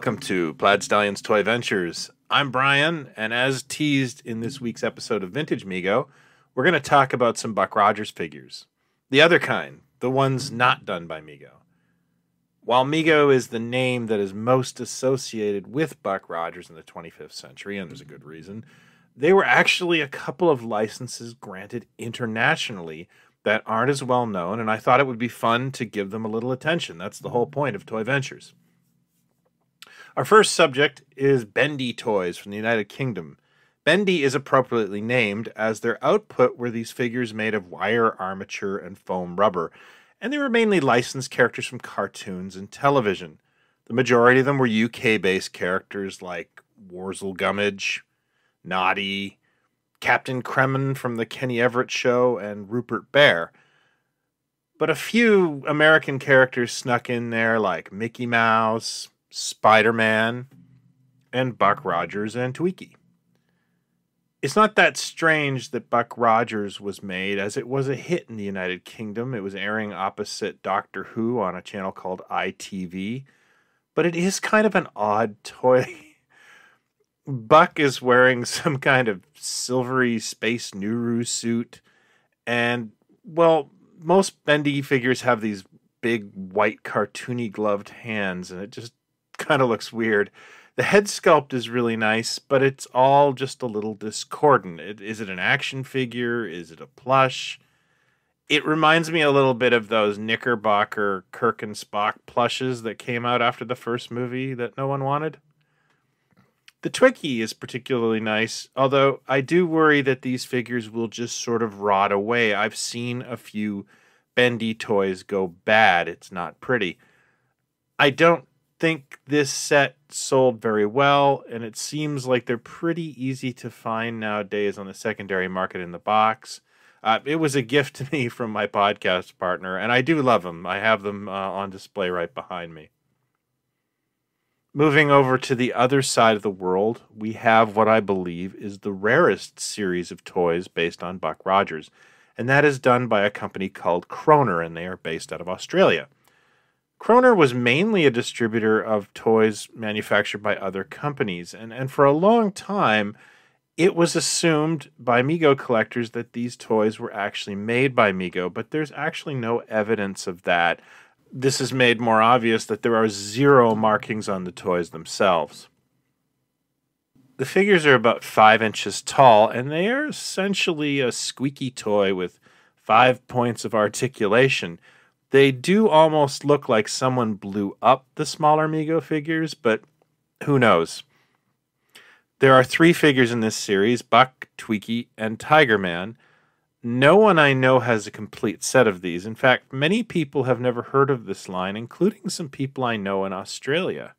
Welcome to Plaid Stallions Toy Ventures. I'm Brian, and as teased in this week's episode of Vintage Mego, we're going to talk about some Buck Rogers figures. The other kind, the ones not done by Mego. While Mego is the name that is most associated with Buck Rogers in the 25th century, and there's a good reason, they were actually a couple of licenses granted internationally that aren't as well known, and I thought it would be fun to give them a little attention. That's the whole point of Toy Ventures. Our first subject is Bendy toys from the United Kingdom. Bendy is appropriately named as their output were these figures made of wire, armature, and foam rubber, and they were mainly licensed characters from cartoons and television. The majority of them were UK based characters like Worzel Gummidge, Noddy, Captain Kremmen from the Kenny Everett Show, and Rupert Bear. But a few American characters snuck in there like Mickey Mouse, Spider Man, and Buck Rogers and Twiki. It's not that strange that Buck Rogers was made, as it was a hit in the United Kingdom. It was airing opposite Doctor Who on a channel called ITV, but it is kind of an odd toy. Buck is wearing some kind of silvery space Nehru suit, and well, most bendy figures have these big white cartoony gloved hands, and it just kind of looks weird. The head sculpt is really nice, but it's all just a little discordant. It, is it an action figure? Is it a plush? It reminds me a little bit of those Knickerbocker Kirk and Spock plushes that came out after the first movie that no one wanted. The Twiki is particularly nice, although I do worry that these figures will just sort of rot away. I've seen a few bendy toys go bad. It's not pretty. I don't think this set sold very well, and it seems like they're pretty easy to find nowadays on the secondary market in the box. Uh, it was a gift to me from my podcast partner, and I do love them. I have them uh, on display right behind me. Moving over to the other side of the world, we have what I believe is the rarest series of toys based on Buck Rogers, and that is done by a company called Kroner, and they are based out of Australia. Kroner was mainly a distributor of toys manufactured by other companies, and, and for a long time, it was assumed by Mego collectors that these toys were actually made by Mego, but there's actually no evidence of that. This is made more obvious that there are zero markings on the toys themselves. The figures are about five inches tall, and they are essentially a squeaky toy with five points of articulation they do almost look like someone blew up the smaller Mego figures, but who knows? There are three figures in this series Buck, Twiki, and Tiger Man. No one I know has a complete set of these. In fact, many people have never heard of this line, including some people I know in Australia.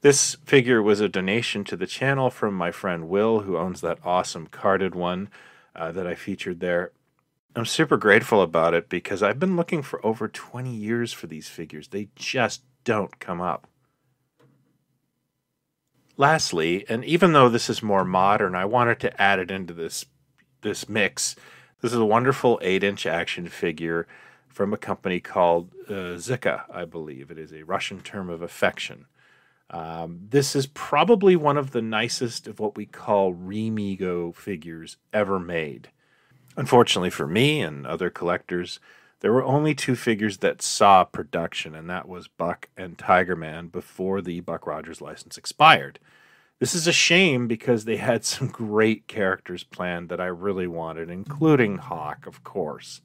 This figure was a donation to the channel from my friend Will, who owns that awesome carded one uh, that I featured there. I'm super grateful about it because I've been looking for over 20 years for these figures. They just don't come up. Lastly, and even though this is more modern, I wanted to add it into this this mix. This is a wonderful 8-inch action figure from a company called uh, Zika, I believe. It is a Russian term of affection. Um, this is probably one of the nicest of what we call Remigo figures ever made. Unfortunately for me and other collectors, there were only two figures that saw production, and that was Buck and Tiger Man before the Buck Rogers license expired. This is a shame because they had some great characters planned that I really wanted, including Hawk, of course.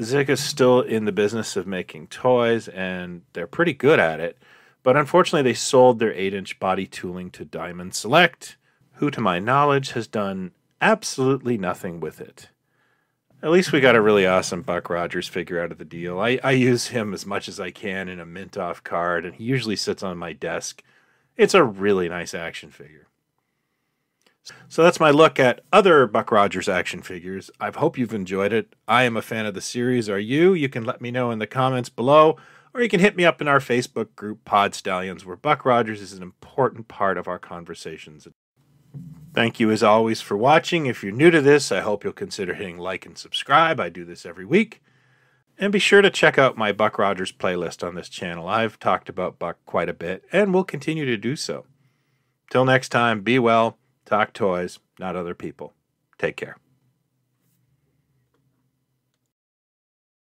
Zika is still in the business of making toys, and they're pretty good at it, but unfortunately, they sold their 8 inch body tooling to Diamond Select, who, to my knowledge, has done absolutely nothing with it. At least we got a really awesome Buck Rogers figure out of the deal. I, I use him as much as I can in a mint off card, and he usually sits on my desk. It's a really nice action figure. So that's my look at other Buck Rogers action figures. I hope you've enjoyed it. I am a fan of the series. Are you? You can let me know in the comments below, or you can hit me up in our Facebook group, Pod Stallions, where Buck Rogers is an important part of our conversations. Thank you as always for watching. If you're new to this, I hope you'll consider hitting like and subscribe. I do this every week. And be sure to check out my Buck Rogers playlist on this channel. I've talked about Buck quite a bit and will continue to do so. Till next time, be well, talk toys, not other people. Take care.